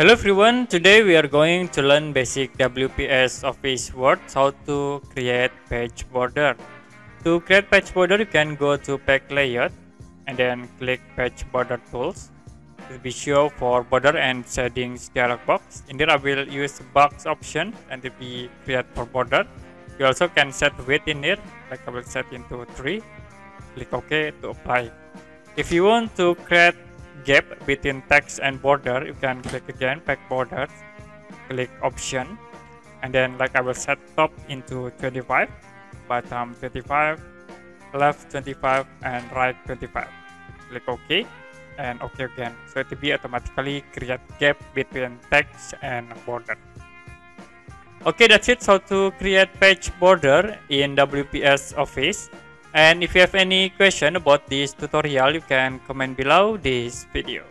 Hello everyone, today we are going to learn basic WPS Office Word how to create page border. To create page border you can go to page layout and then click page border tools. It will be show for border and settings dialog box. In there I will use box option and it will be create for border. You also can set width in here like I will set into 3. Click OK to apply. If you want to create gap between text and border you can click again back borders click option and then like I will set top into 25 bottom 25 left 25 and right 25 click OK and OK again. So it will be automatically create gap between text and border. Okay that's it. How to create page border in WPS Office and if you have any question about this tutorial, you can comment below this video.